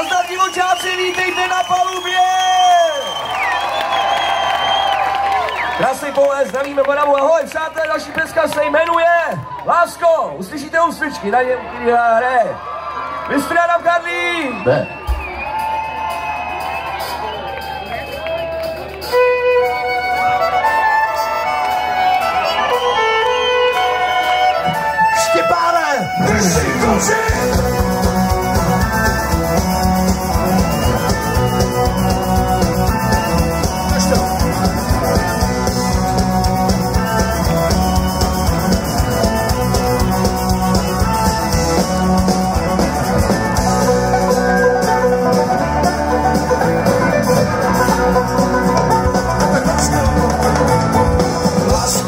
Nazdar divočáci, vítejte na palubě! Krásný pohled, zdravíme Moravu, ahoj přátelé, další peska se jmenuje Lásko, uslyšíte úsvičky, na něm, který hraje. Vystřádám Karlín! Ne. Štěpáne! Drž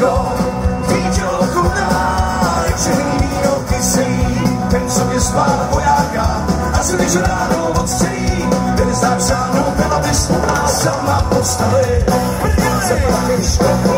go. Vítěl chudá, černý víno kyselý Ten, co mě spál vojáka A si když ráno odstřelí Ten zdá přánou byla bys a sama postavy Zaplatíš to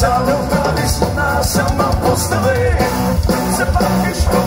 Zaljubaviš na sama postave Zapakiš